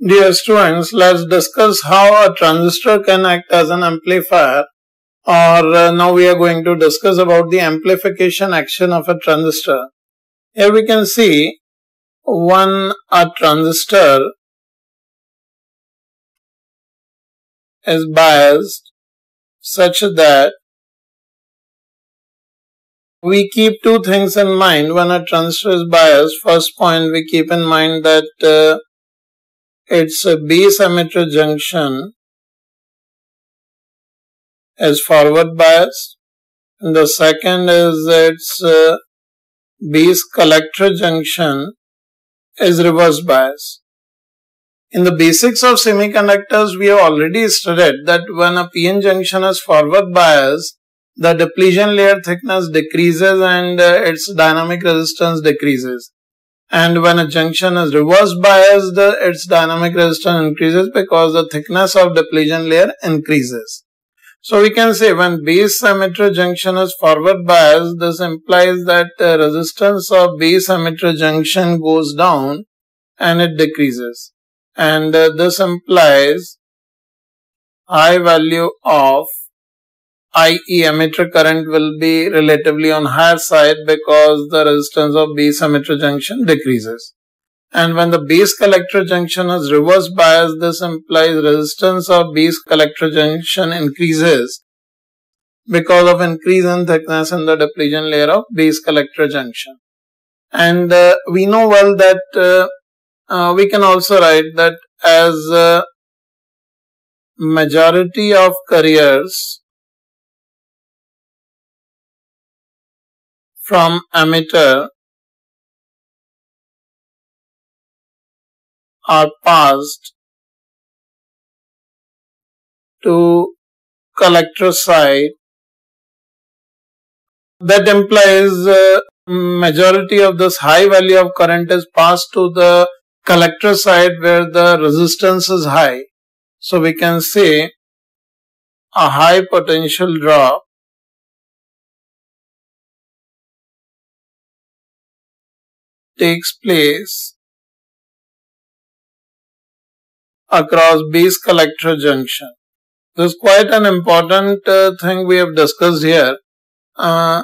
Dear students, let's discuss how a transistor can act as an amplifier or uh, now we are going to discuss about the amplification action of a transistor. Here we can see one a transistor is biased such that we keep two things in mind when a transistor is biased. First point we keep in mind that uh, its base emitter junction is forward biased and the second is its base collector junction is reverse bias. In the basics of semiconductors, we have already studied that when a PN junction is forward biased, the depletion layer thickness decreases and uh, its dynamic resistance decreases and when a junction is reverse biased, its dynamic resistance increases because the thickness of depletion layer increases. So we can say when base emitter junction is forward biased, this implies that the resistance of base emitter junction goes down and it decreases. And uh, this implies high value of IE emitter current will be relatively on higher side because the resistance of base emitter junction decreases. And when the base collector junction is reverse biased, this implies resistance of base collector junction increases because of increase in thickness in the depletion layer of base collector junction. And uh, we know well that uh, uh, we can also write that as uh, majority of carriers from emitter are passed to collector side that implies uh, majority of this high value of current is passed to the collector side where the resistance is high. So we can say a high potential drop takes place across base collector junction. This is quite an important uh, thing we have discussed here. Uh,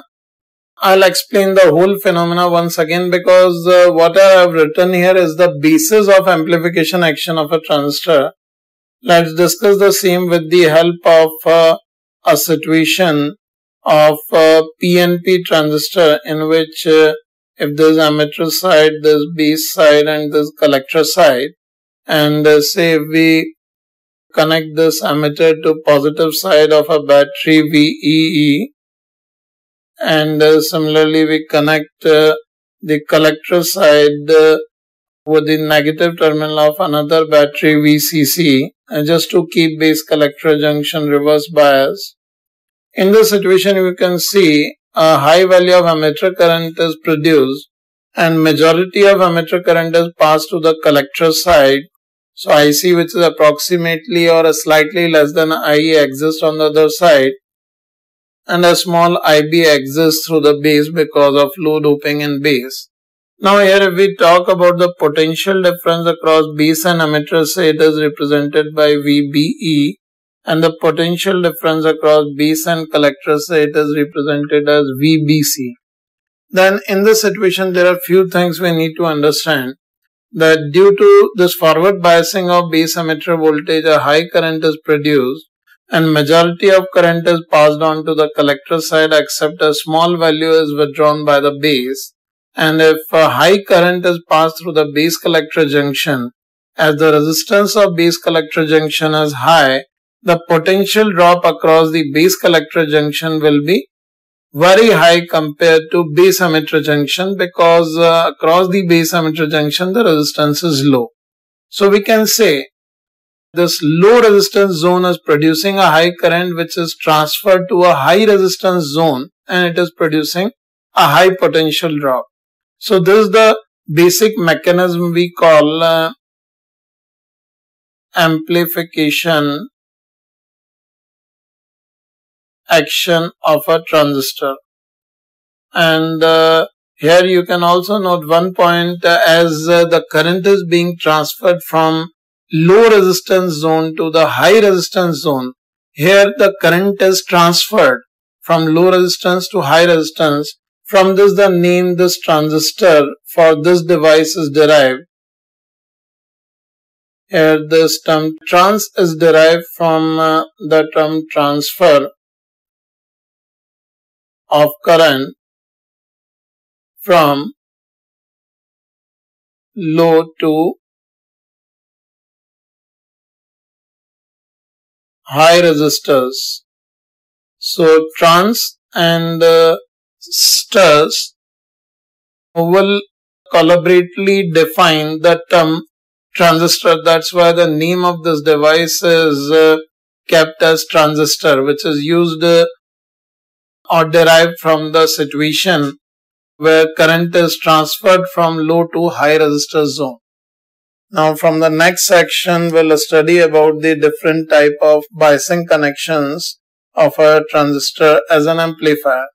I'll explain the whole phenomena once again because uh, what I have written here is the basis of amplification action of a transistor. Let's discuss the same with the help of uh, a situation of a PNP transistor in which uh, if there's emitter side, there's base side and there's collector side. And uh, say we connect this emitter to positive side of a battery VEE and uh, similarly we connect uh, the collector side with the negative terminal of another battery VCC just to keep base collector junction reverse bias. In this situation you can see a high value of emitter current is produced and majority of emitter current is passed to the collector side. So IC which is approximately or slightly less than IE exists on the other side and a small IB exists through the base because of low doping in base. Now here if we talk about the potential difference across base and emitter say it is represented by VBE and the potential difference across base and collector say it is represented as VBC. Then in this situation there are few things we need to understand that due to this forward biasing of base emitter voltage a high current is produced and majority of current is passed on to the collector side except a small value is withdrawn by the base and if a high current is passed through the base collector junction as the resistance of base collector junction is high the potential drop across the base collector junction will be very high compared to base emitter junction because uh, across the base emitter junction the resistance is low. So we can say this low resistance zone is producing a high current which is transferred to a high resistance zone and it is producing a high potential drop. So this is the basic mechanism we call uh, amplification action of a transistor. And uh, here you can also note one point uh, as uh, the current is being transferred from low resistance zone to the high resistance zone. Here the current is transferred from low resistance to high resistance. From this the name this transistor for this device is derived. Here this term trans is derived from uh, the term transfer of current from low to high resistors. So trans and uh, stars will collaboratively define the term transistor. That's why the name of this device is uh, kept as transistor, which is used uh, or derived from the situation where current is transferred from low to high resistor zone. Now from the next section we'll study about the different type of biasing connections of a transistor as an amplifier.